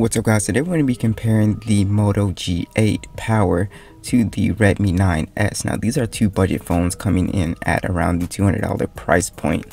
What's up guys, today we're going to be comparing the Moto G8 Power to the Redmi 9S. Now these are two budget phones coming in at around the $200 price point,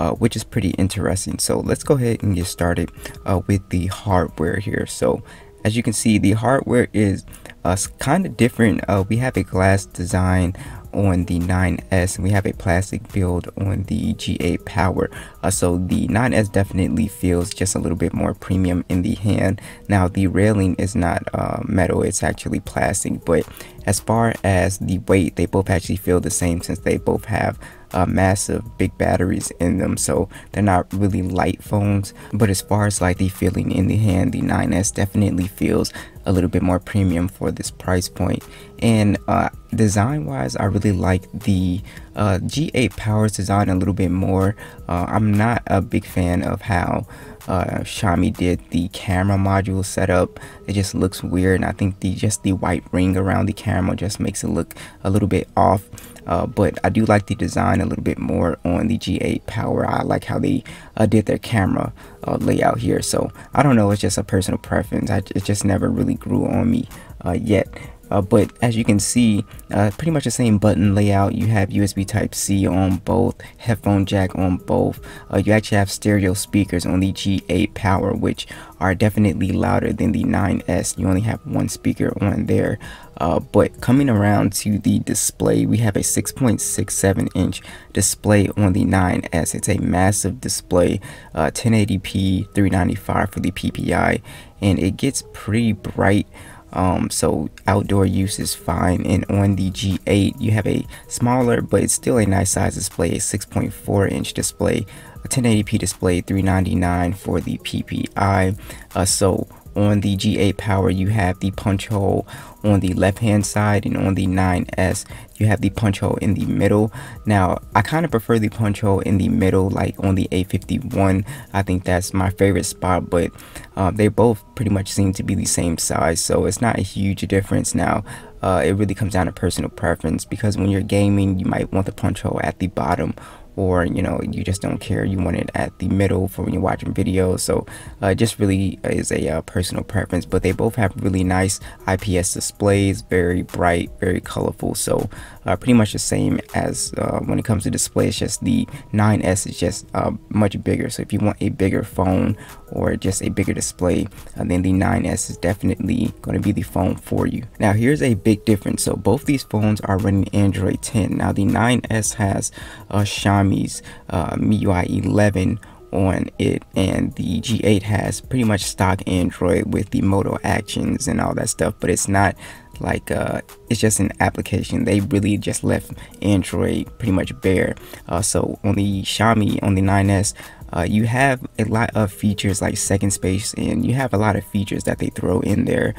uh, which is pretty interesting. So let's go ahead and get started uh, with the hardware here. So as you can see, the hardware is uh, kind of different. Uh, we have a glass design on the 9S and we have a plastic build on the G8 Power. Uh, so the 9S definitely feels just a little bit more premium in the hand. Now the railing is not uh, metal, it's actually plastic. But as far as the weight, they both actually feel the same since they both have uh, massive big batteries in them so they're not really light phones. But as far as like the feeling in the hand the 9s definitely feels a little bit more premium for this price point. And uh, design wise I really like the uh, G8 Powers design a little bit more. Uh, I'm not a big fan of how uh, Xiaomi did the camera module setup. It just looks weird and I think the just the white ring around the camera just makes it look a little bit off uh, but I do like the design a little bit more on the G8 Power. I like how they uh, did their camera uh, layout here. So I don't know, it's just a personal preference. I, it just never really grew on me uh, yet. Uh, but as you can see uh, pretty much the same button layout. You have USB type C on both headphone jack on both. Uh, you actually have stereo speakers on the G8 power which are definitely louder than the 9s you only have one speaker on there. Uh, but coming around to the display we have a 6.67 inch display on the 9s it's a massive display 1080p uh, 395 for the PPI and it gets pretty bright um, so outdoor use is fine. And on the G8 you have a smaller but it's still a nice size display a 6.4 inch display a 1080p display 399 for the PPI uh, so on the G8 Power you have the punch hole on the left hand side and on the 9S you have the punch hole in the middle. Now I kind of prefer the punch hole in the middle like on the A51 I think that's my favorite spot but uh, they both pretty much seem to be the same size so it's not a huge difference. Now uh, it really comes down to personal preference because when you're gaming you might want the punch hole at the bottom or you know you just don't care. You want it at the middle for when you're watching videos. So uh, just really is a uh, personal preference but they both have really nice IPS displays very bright very colorful. So uh, pretty much the same as uh, when it comes to display. It's just the 9s is just uh, much bigger. So if you want a bigger phone or just a bigger display uh, then the 9s is definitely going to be the phone for you. Now here's a big difference. So both these phones are running Android 10 now the 9s has Xiaomi's uh, MIUI 11 on it and the G8 has pretty much stock Android with the Moto actions and all that stuff but it's not like uh, it's just an application. They really just left Android pretty much bare. Uh, so on the Xiaomi on the 9s uh, you have a lot of features like second space and you have a lot of features that they throw in there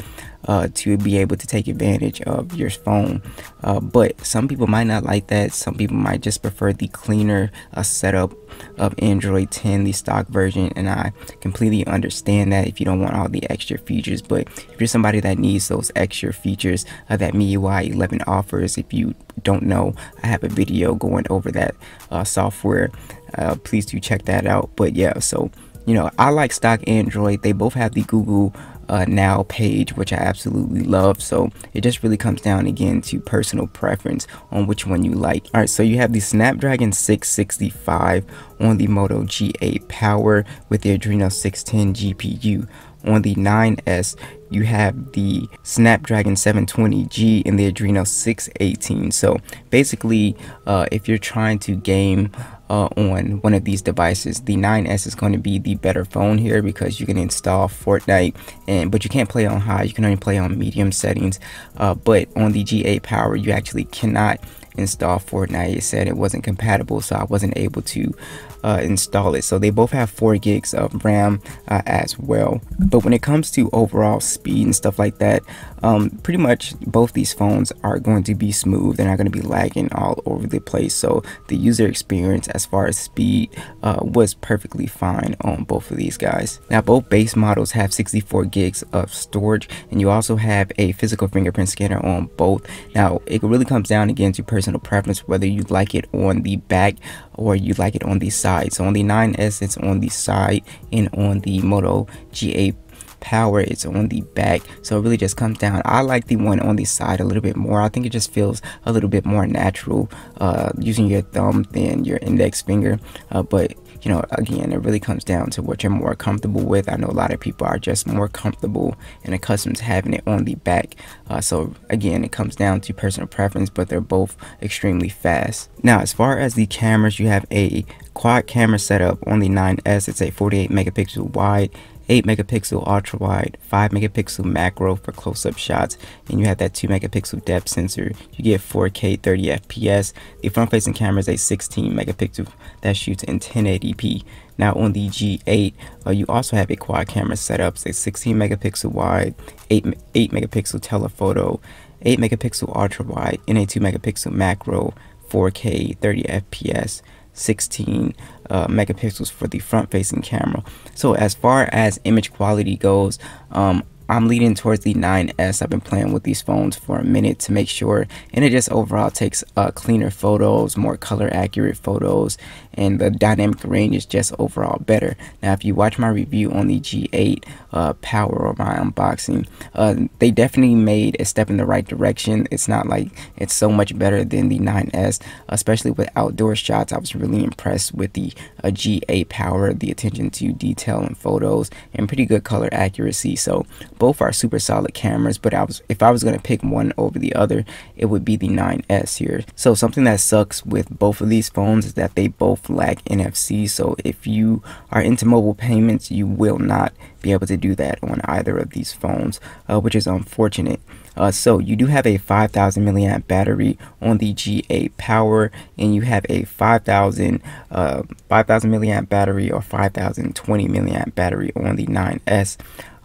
uh, to be able to take advantage of your phone. Uh, but some people might not like that. Some people might just prefer the cleaner uh, setup of Android 10 the stock version and I completely understand that if you don't want all the extra features. But if you're somebody that needs those extra features uh, that MIUI 11 offers if you don't know I have a video going over that uh, software. Uh, please do check that out. But yeah so you know I like stock Android. They both have the Google uh, now page which I absolutely love. So it just really comes down again to personal preference on which one you like. All right so you have the Snapdragon 665 on the Moto G8 power with the Adreno 610 GPU on the 9S you have the Snapdragon 720G and the Adreno 618 so basically uh, if you're trying to game uh, on one of these devices. The 9s is going to be the better phone here because you can install Fortnite and but you can't play on high. You can only play on medium settings. Uh, but on the G8 power you actually cannot install Fortnite. It said it wasn't compatible so I wasn't able to uh, install it. So they both have 4 gigs of RAM uh, as well. But when it comes to overall speed and stuff like that um, pretty much both these phones are going to be smooth. They're not going to be lagging all over the place. So the user experience as far as speed uh, was perfectly fine on both of these guys. Now both base models have 64 gigs of storage and you also have a physical fingerprint scanner on both. Now it really comes down again to personal preference whether you like it on the back or you like it on the side so on the 9s it's on the side and on the moto g8 power it's on the back. So it really just comes down. I like the one on the side a little bit more. I think it just feels a little bit more natural uh, using your thumb than your index finger. Uh, but you know, again, it really comes down to what you're more comfortable with. I know a lot of people are just more comfortable and accustomed to having it on the back. Uh, so again, it comes down to personal preference, but they're both extremely fast. Now, as far as the cameras, you have a quad camera setup on the 9S. It's a 48 megapixel wide 8 megapixel ultra wide, 5 megapixel macro for close up shots, and you have that 2 megapixel depth sensor. You get 4K 30 FPS. The front facing camera is a 16 megapixel that shoots in 1080p. Now on the G8, uh, you also have a quad camera setup, a 16 megapixel wide, 8, 8 megapixel telephoto, 8 megapixel ultra wide, and a 2 megapixel macro, 4K 30 FPS. 16 uh, megapixels for the front facing camera. So as far as image quality goes um, I'm leaning towards the 9S. I've been playing with these phones for a minute to make sure, and it just overall takes uh, cleaner photos, more color accurate photos, and the dynamic range is just overall better. Now, if you watch my review on the G8 uh, Power or my unboxing, uh, they definitely made a step in the right direction. It's not like it's so much better than the 9S, especially with outdoor shots. I was really impressed with the uh, G8 Power, the attention to detail in photos, and pretty good color accuracy. So both are super solid cameras, but I was if I was going to pick one over the other, it would be the 9S here. So something that sucks with both of these phones is that they both lack NFC. So if you are into mobile payments, you will not be able to do that on either of these phones, uh, which is unfortunate. Uh, so you do have a 5000 milliamp battery on the G8 Power, and you have a 5000 uh, 5000 milliamp battery or 5020 milliamp battery on the 9S.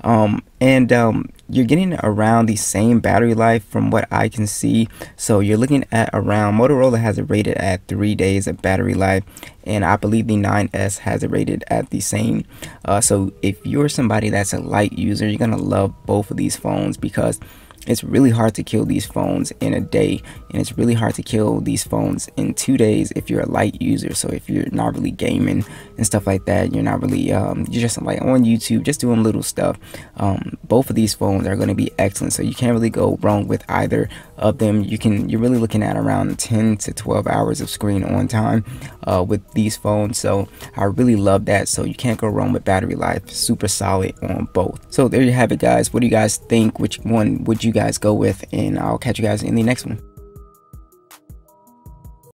Um, and um, you're getting around the same battery life from what I can see. So you're looking at around Motorola has it rated at three days of battery life, and I believe the 9S has it rated at the same. Uh, so if you're somebody that's a light user, you're gonna love both of these phones because it's really hard to kill these phones in a day and it's really hard to kill these phones in two days if you're a light user. So if you're not really gaming and stuff like that you're not really um, you're just like on youtube just doing little stuff um, both of these phones are going to be excellent. So you can't really go wrong with either of them. You can you're really looking at around 10 to 12 hours of screen on time uh, with these phones. So i really love that. So you can't go wrong with battery life. Super solid on both. So there you have it guys. What do you guys think? Which one would you guys go with and i'll catch you guys in the next one